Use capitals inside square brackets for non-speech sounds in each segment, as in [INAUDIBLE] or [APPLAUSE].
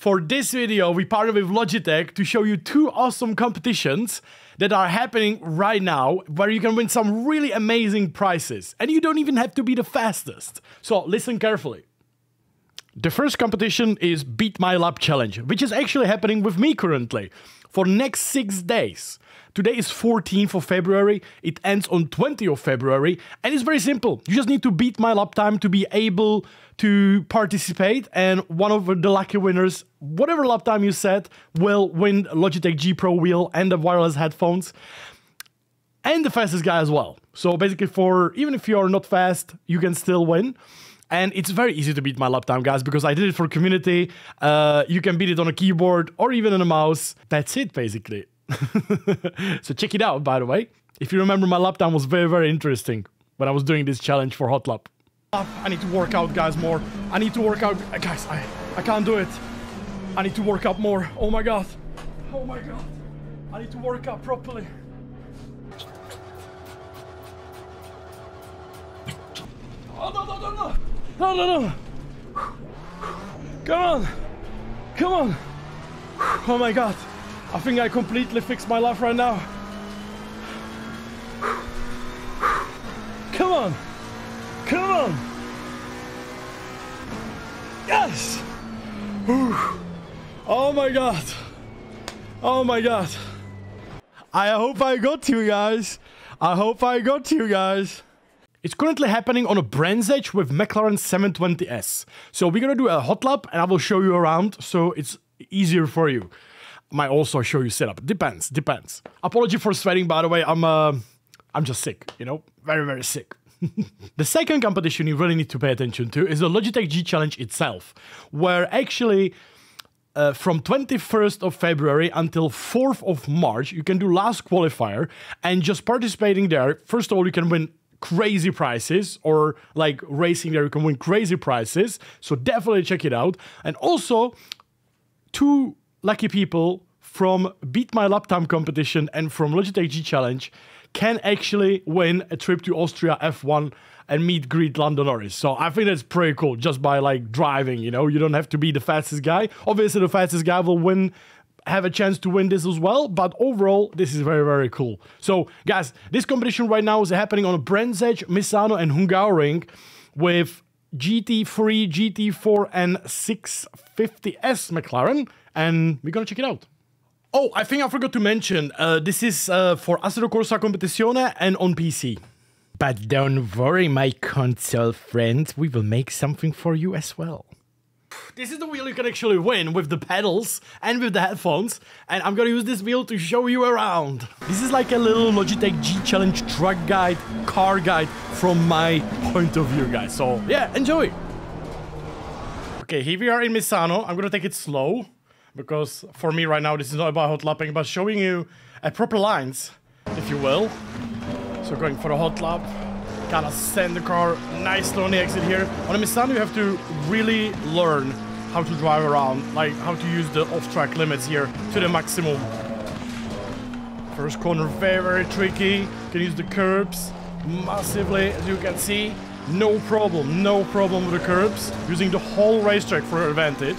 For this video, we partnered with Logitech to show you two awesome competitions that are happening right now where you can win some really amazing prizes and you don't even have to be the fastest. So listen carefully. The first competition is Beat My Lap Challenge, which is actually happening with me currently for next six days. Today is 14th of February, it ends on 20th of February, and it's very simple. You just need to beat my lap time to be able to participate, and one of the lucky winners, whatever lap time you set, will win Logitech G Pro wheel and the wireless headphones. And the fastest guy as well. So basically, for even if you are not fast, you can still win. And it's very easy to beat my lap time, guys, because I did it for community. Uh, you can beat it on a keyboard or even on a mouse. That's it, basically. [LAUGHS] so check it out, by the way. If you remember, my lap time was very, very interesting when I was doing this challenge for Hot Lap. I need to work out, guys, more. I need to work out. Guys, I, I can't do it. I need to work out more. Oh my god. Oh my god. I need to work out properly. No. No, no. Come on. Come on. Oh my god. I think I completely fixed my life right now. Come on. Come on. Yes. Oh my god. Oh my god. I hope I got to you guys. I hope I got to you guys. It's currently happening on a Brands Hatch with McLaren 720S. So we're gonna do a hot lap and I will show you around so it's easier for you. Might also show you setup. Depends, depends. Apology for sweating, by the way. I'm uh, I'm just sick, you know? Very, very sick. [LAUGHS] the second competition you really need to pay attention to is the Logitech G Challenge itself, where actually uh, from 21st of February until 4th of March, you can do last qualifier and just participating there. First of all, you can win crazy prices or like racing there you can win crazy prices. So definitely check it out. And also two lucky people from beat my lap time competition and from logitech g challenge can actually win a trip to austria f1 and meet greet lando norris. So i think that's pretty cool just by like driving you know? You don't have to be the fastest guy. Obviously the fastest guy will win have a chance to win this as well. But overall, this is very, very cool. So, guys, this competition right now is happening on Brands Hatch, Misano, and Hungaroring with GT3, GT4, and 650S McLaren. And we're gonna check it out. Oh, I think I forgot to mention, uh, this is uh, for Assetto Corsa Competizione and on PC. But don't worry, my console friends, we will make something for you as well. This is the wheel you can actually win with the pedals and with the headphones. And I'm gonna use this wheel to show you around. This is like a little Logitech G Challenge truck guide, car guide from my point of view, guys. So yeah, enjoy. Okay, here we are in Misano. I'm gonna take it slow because for me right now, this is not about hot lapping, but showing you a proper lines, if you will. So going for a hot lap, kind of send the car nicely on the exit here. On a Misano, you have to really learn how to drive around, like how to use the off-track limits here to the maximum. First corner very, very tricky. Can use the curbs massively, as you can see. No problem, no problem with the curbs. Using the whole racetrack for advantage.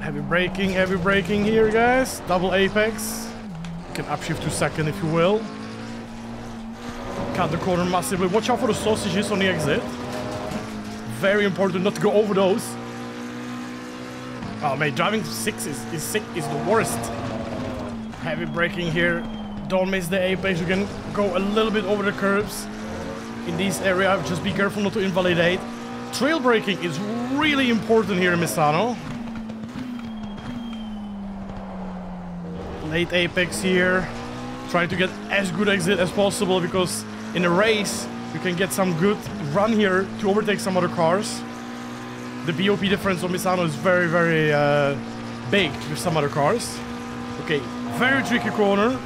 Heavy braking, heavy braking here, guys. Double apex. Can upshift to second if you will. Cut the corner massively. Watch out for the sausages on the exit. Very important not to go over those. Oh mate, driving six is, is sick is the worst. Heavy braking here. Don't miss the apex. You can go a little bit over the curves in this area. Just be careful not to invalidate. Trail braking is really important here in Misano. Late apex here. Trying to get as good exit as possible because in a race you can get some good run here to overtake some other cars. The BOP difference on Misano is very, very uh, big with some other cars. Okay, very tricky corner.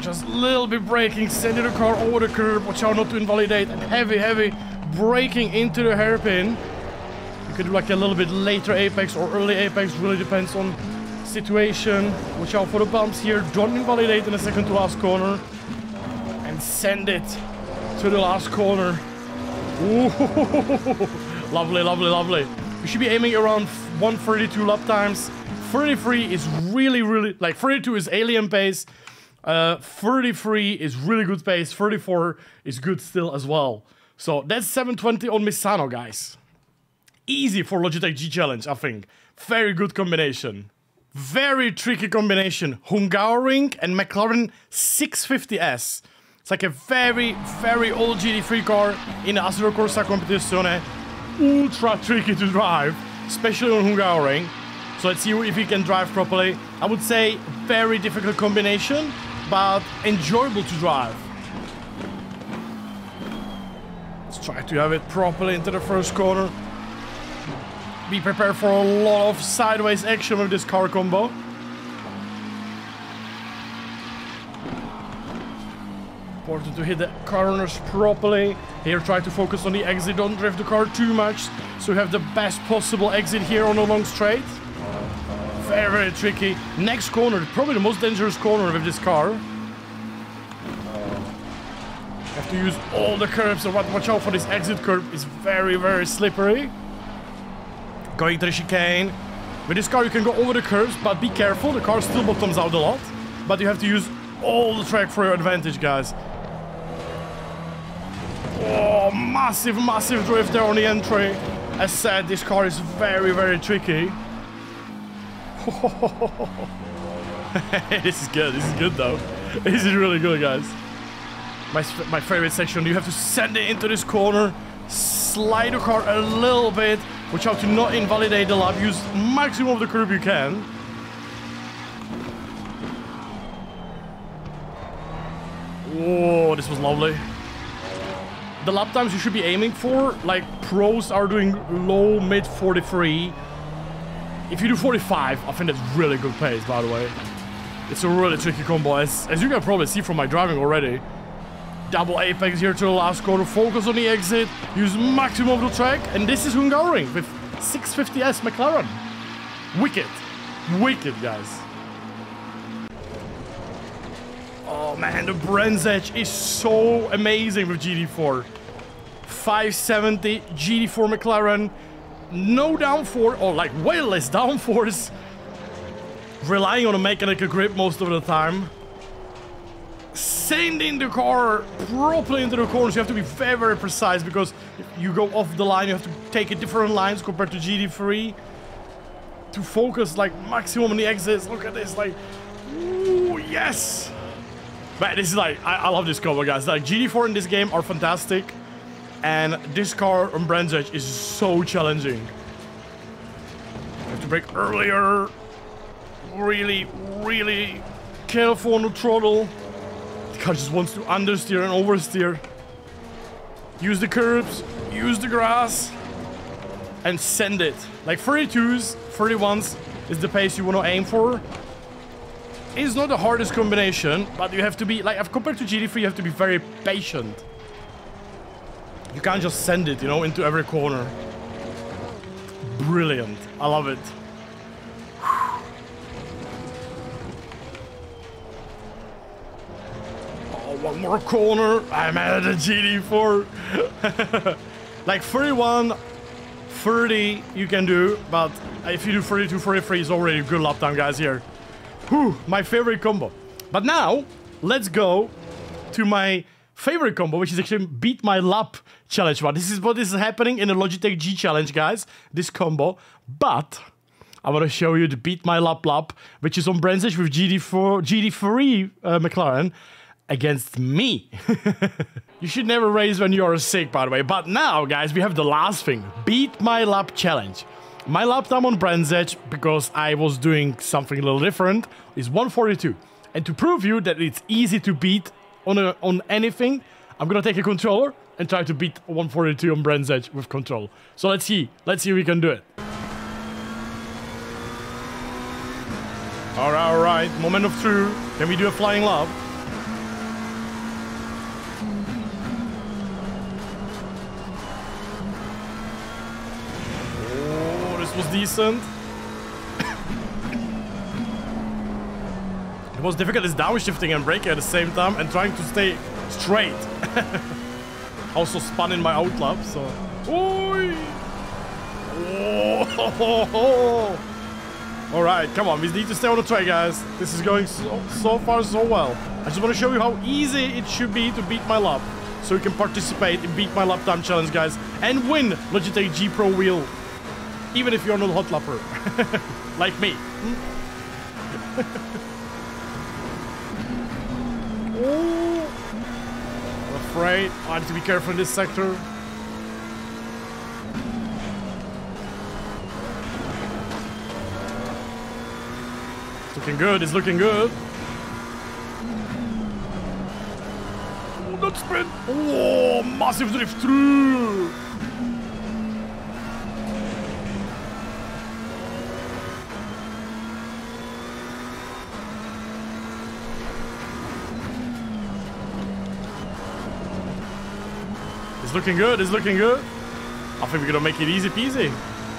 Just a little bit braking, sending the car over the curb. Watch out not to invalidate. And heavy, heavy braking into the hairpin. You could do like a little bit later apex or early apex, really depends on situation. Watch out for the bumps here. Don't invalidate in the second to last corner. And send it to the last corner. Ooh, [LAUGHS] lovely, lovely, lovely. We should be aiming around 132 lap times. 33 is really, really, like 32 is alien pace. Uh, 33 is really good pace. 34 is good still as well. So that's 720 on Misano, guys. Easy for Logitech G Challenge, I think. Very good combination. Very tricky combination. Hungaroring and McLaren 650S. It's like a very, very old GT3 car in the Corsa Competizione. Ultra tricky to drive, especially on Hungaroring. So let's see if he can drive properly. I would say very difficult combination, but enjoyable to drive. Let's try to have it properly into the first corner. Be prepared for a lot of sideways action with this car combo. Important to hit the corners properly. Here try to focus on the exit, don't drift the car too much. So you have the best possible exit here on a long straight. Very, very tricky. Next corner, probably the most dangerous corner with this car. Have to use all the curbs, so watch out for this exit curb. It's very, very slippery. Going to the chicane. With this car you can go over the curves, but be careful, the car still bottoms out a lot. But you have to use all the track for your advantage, guys. Oh, massive, massive drift there on the entry. As said, this car is very, very tricky. [LAUGHS] this is good, this is good though. This is really good, guys. My, my favorite section, you have to send it into this corner, slide the car a little bit, watch out to not invalidate the lap, use maximum of the curb you can. Oh, this was lovely. The lap times you should be aiming for, like pros are doing low, mid 43. If you do 45, I think that's really good pace, by the way. It's a really tricky combo, as, as you can probably see from my driving already. Double apex here to the last corner, focus on the exit, use maximum of the track, and this is Hungaroring with 650S McLaren. Wicked. Wicked, guys. Oh man, the Brands Hatch is so amazing with GT4. 570 GT4 McLaren, no downforce, or like way less downforce. Relying on a mechanical grip most of the time. Sending the car properly into the corners. You have to be very, very precise because if you go off the line, you have to take it different lines compared to GT3 to focus like maximum on the exits. Look at this, like, ooh, yes. But this is like, I, I love this combo, guys. Like, GT4 in this game are fantastic. And this car on Brands Hatch is so challenging. You have to brake earlier. Really, really careful on the throttle. Car just wants to understeer and oversteer. Use the curbs, use the grass, and send it. Like 32s, 31s is the pace you want to aim for. It's not the hardest combination, but you have to be, like, compared to GT3, you have to be very patient. You can't just send it, you know, into every corner. Brilliant. I love it. One more corner. I'm at the GT4. [LAUGHS] like 31, 30 you can do, but if you do 32, 43 is already a good lap time, guys, here. Whew, my favorite combo. But now, let's go to my favorite combo, which is actually beat my lap challenge one. This is what is happening in the Logitech G challenge, guys. This combo. But I want to show you the beat my lap lap, which is on Brands Hatch with GT4, GT3 uh, McLaren against me. [LAUGHS] you should never race when you're sick, by the way. But now, guys, we have the last thing. Beat my lap challenge. My lap time on Brands Hatch, because I was doing something a little different, is 142. And to prove you that it's easy to beat on, a, on anything, I'm gonna take a controller and try to beat 142 on Brands Hatch with control. So let's see. Let's see if we can do it. Alright, alright. Moment of truth. Can we do a flying lap? Decent. it was difficult is downshifting and braking at the same time and trying to stay straight. [LAUGHS] also spun in my outlap, so... Oi! Oh! [LAUGHS] Alright, come on, we need to stay on the track, guys. This is going so, so far so well. I just want to show you how easy it should be to beat my lap. So you can participate in Beat My Lap Time Challenge, guys. And win Logitech G Pro Wheel. Even if you're not a hot lapper. [LAUGHS] like me. Hmm? oh. I'm afraid I need to be careful in this sector. It's looking good, it's looking good. Oh, that spin! Oh, massive drift through! It's looking good, it's looking good. I think we're gonna make it easy peasy.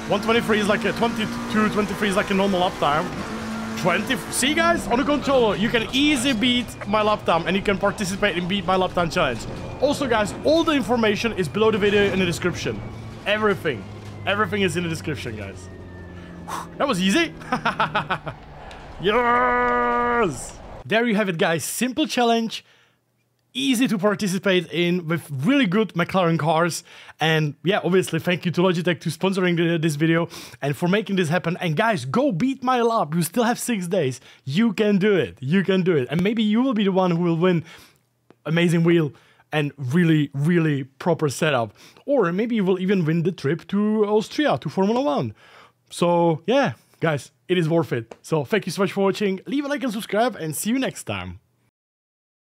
123 is like a 22, 23 is like a normal lap uptime. 20. See, guys, on the controller, you can easily beat my lap time and you can participate in Beat My Lap Time Challenge. Also, guys, all the information is below the video in the description. Everything. Everything is in the description, guys. That was easy. [LAUGHS] yes! There you have it, guys. Simple challenge easy to participate in with really good McLaren cars. And yeah, obviously, thank you to Logitech to sponsoring this video and for making this happen. And guys, go beat my lap. You still have six days. You can do it. You can do it. And maybe you will be the one who will win amazing wheel and really, really proper setup. Or maybe you will even win the trip to Austria, to Formula One. So yeah, guys, it is worth it. So thank you so much for watching. Leave a like and subscribe and see you next time.